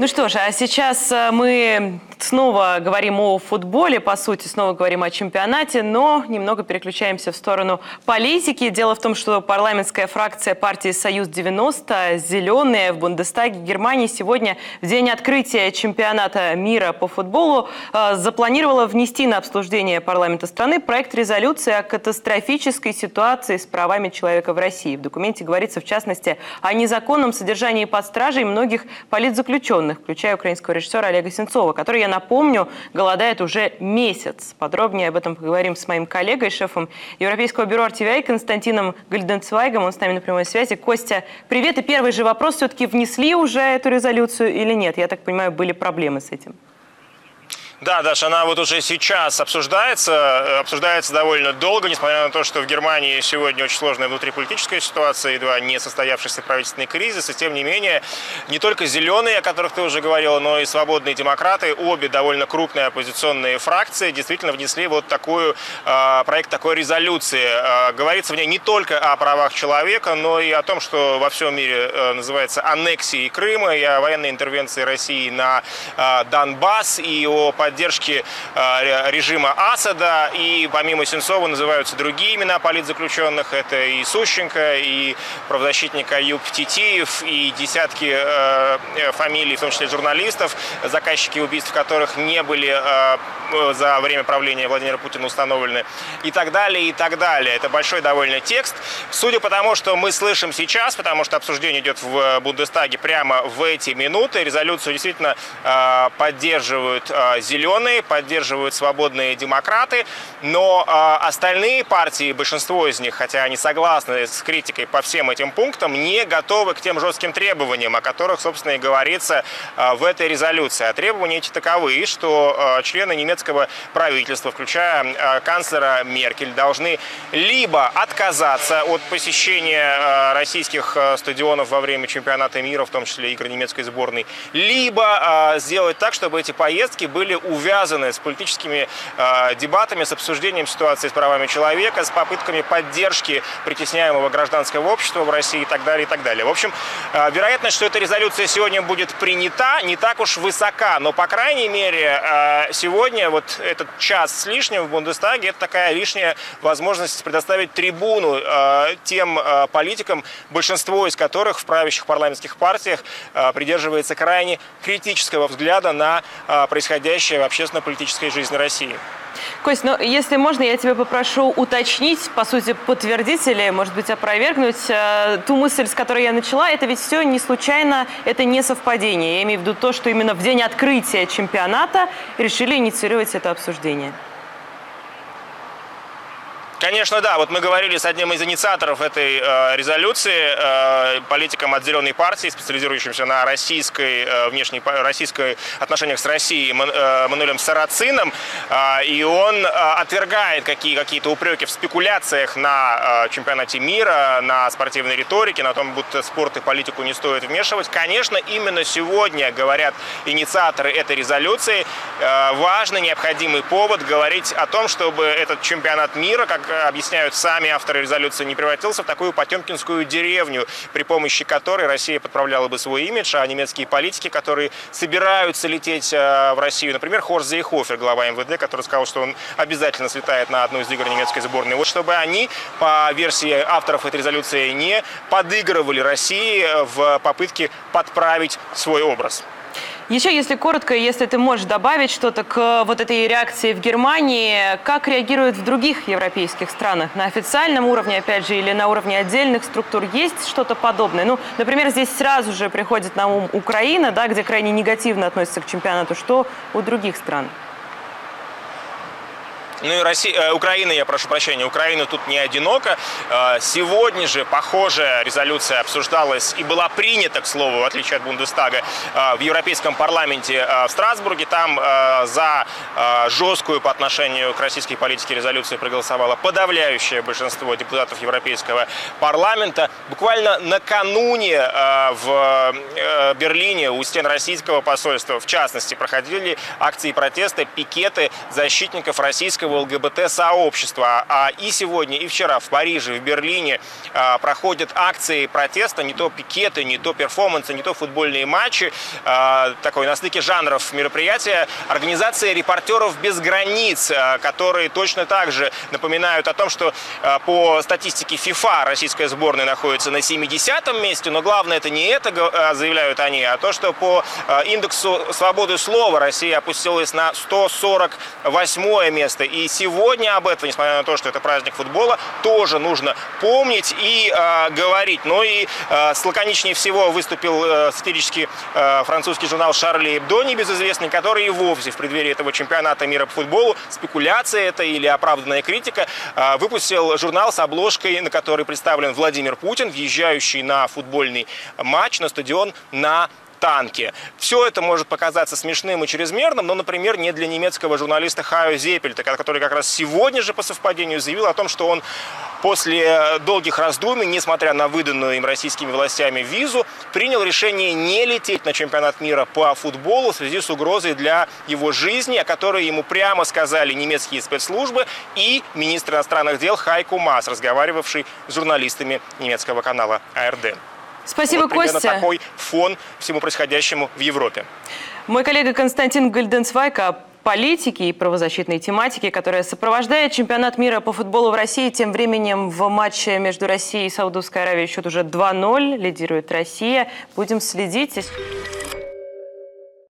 Ну что же, а сейчас э, мы снова говорим о футболе, по сути, снова говорим о чемпионате, но немного переключаемся в сторону политики. Дело в том, что парламентская фракция партии «Союз-90» «Зеленые» в Бундестаге Германии сегодня, в день открытия чемпионата мира по футболу, э, запланировала внести на обсуждение парламента страны проект резолюции о катастрофической ситуации с правами человека в России. В документе говорится, в частности, о незаконном содержании под стражей многих политзаключенных заключенных, включая украинского режиссера Олега Сенцова, который, я напомню, голодает уже месяц. Подробнее об этом поговорим с моим коллегой, шефом Европейского бюро RTVI Константином Гальденцвайгом. Он с нами на прямой связи. Костя, привет. И первый же вопрос. Все-таки внесли уже эту резолюцию или нет? Я так понимаю, были проблемы с этим. Да, Даша, она вот уже сейчас обсуждается, э, обсуждается довольно долго, несмотря на то, что в Германии сегодня очень сложная внутриполитическая ситуация, едва не состоявшийся правительственный кризис, и тем не менее, не только зеленые, о которых ты уже говорила, но и свободные демократы, обе довольно крупные оппозиционные фракции, действительно внесли вот такую, э, проект такой резолюции. Э, говорится в ней не только о правах человека, но и о том, что во всем мире называется аннексией Крыма, и о военной интервенции России на Донбасс, и о поддержки э, режима Асада. И помимо Сенцова называются другие имена политзаключенных. Это и Сущенко, и правозащитник Аюб Титиев, и десятки э, э, фамилий, в том числе журналистов, заказчики убийств которых не были за время правления Владимира Путина установлены. И так далее, и так далее. Это большой довольно текст. Судя по тому, что мы слышим сейчас, потому что обсуждение идет в Бундестаге прямо в эти минуты, резолюцию действительно поддерживают зеленые зеленые, поддерживают свободные демократы, но э, остальные партии, большинство из них, хотя они согласны с критикой по всем этим пунктам, не готовы к тем жестким требованиям, о которых, собственно, и говорится э, в этой резолюции. А требования эти таковы, что э, члены немецкого правительства, включая э, канцлера Меркель, должны либо отказаться от посещения э, российских э, стадионов во время чемпионата мира, в том числе игр немецкой сборной, либо э, сделать так, чтобы эти поездки были увязаны с политическими э, дебатами, с обсуждением ситуации с правами человека, с попытками поддержки притесняемого гражданского общества в России и так далее, и так далее. В общем, э, вероятность, что эта резолюция сегодня будет принята, не так уж высока, но, по крайней мере, э, сегодня вот этот час с лишним в Бундестаге, это такая лишняя возможность предоставить трибуну тем политикам, большинство из которых в правящих парламентских партиях придерживается крайне критического взгляда на происходящее в общественно-политической жизни России. Кость, ну если можно, я тебя попрошу уточнить, по сути, подтвердить или, может быть, опровергнуть э, ту мысль, с которой я начала. Это ведь все не случайно, это не совпадение. Я имею в виду то, что именно в день открытия чемпионата решили инициировать это обсуждение. Конечно, да. Вот мы говорили с одним из инициаторов этой э, резолюции, э, политиком от Зеленой партии, специализирующимся на российской, э, внешней, российской отношениях с Россией, Ман, э, Мануэлем Сарацином. Э, и он э, отвергает какие, какие-то упреки в спекуляциях на э, чемпионате мира, на спортивной риторике, на том, будто спорт и политику не стоит вмешивать. Конечно, именно сегодня, говорят инициаторы этой резолюции, э, важный, необходимый повод говорить о том, чтобы этот чемпионат мира, как объясняют сами авторы резолюции, не превратился в такую потемкинскую деревню, при помощи которой Россия подправляла бы свой имидж, а немецкие политики, которые собираются лететь э, в Россию, например, Хорст Зейхофер, глава МВД, который сказал, что он обязательно слетает на одну из игр немецкой сборной, вот чтобы они, по версии авторов этой резолюции, не подыгрывали России в попытке подправить свой образ. Еще, если коротко, если ты можешь добавить что-то к вот этой реакции в Германии, как реагируют в других европейских странах? На официальном уровне, опять же, или на уровне отдельных структур есть что-то подобное? Ну, например, здесь сразу же приходит на ум Украина, да, где крайне негативно относится к чемпионату. Что у других стран? Ну и Россия, э, Украина, я прошу прощения, Украина тут не одинока. Э, сегодня же похожая резолюция обсуждалась и была принята, к слову, в отличие от Бундестага, э, в Европейском парламенте в Страсбурге. Там за жесткую по отношению к российской политике резолюцию проголосовало подавляющее большинство депутатов Европейского парламента. Буквально накануне в Берлине у стен российского посольства, в частности, проходили акции протеста, пикеты защитников российского всего ЛГБТ-сообщества. А и сегодня, и вчера в Париже, в Берлине а, проходят акции протеста, не то пикеты, не то перформансы, не то футбольные матчи. А, такой на стыке жанров мероприятия. Организация «Репортеров без границ», которые точно так же напоминают о том, что по статистике ФИФА российская сборная находится на 70-м месте, но главное это не это, заявляют они, а то, что по индексу свободы слова Россия опустилась на 148 место. И сегодня об этом, несмотря на то, что это праздник футбола, тоже нужно помнить и э, говорить. Ну и э, с лаконичнее всего выступил э, сатирический э, французский журнал «Шарли Эбдо», небезызвестный, который и вовсе в преддверии этого чемпионата мира по футболу, спекуляция это или оправданная критика, э, выпустил журнал с обложкой, на которой представлен Владимир Путин, въезжающий на футбольный матч на стадион на танки. Все это может показаться смешным и чрезмерным, но, например, не для немецкого журналиста Хайо Зеппельта, который как раз сегодня же по совпадению заявил о том, что он после долгих раздумий, несмотря на выданную им российскими властями визу, принял решение не лететь на чемпионат мира по футболу в связи с угрозой для его жизни, о которой ему прямо сказали немецкие спецслужбы и министр иностранных дел Хайку Мас, разговаривавший с журналистами немецкого канала АРД. Спасибо, вот Костя. такой фон всему происходящему в Европе. Мой коллега Константин Гальденсвайк о политике и правозащитной тематике, которая сопровождает чемпионат мира по футболу в России. Тем временем в матче между Россией и Саудовской Аравией счет уже 2-0. Лидирует Россия. Будем следить.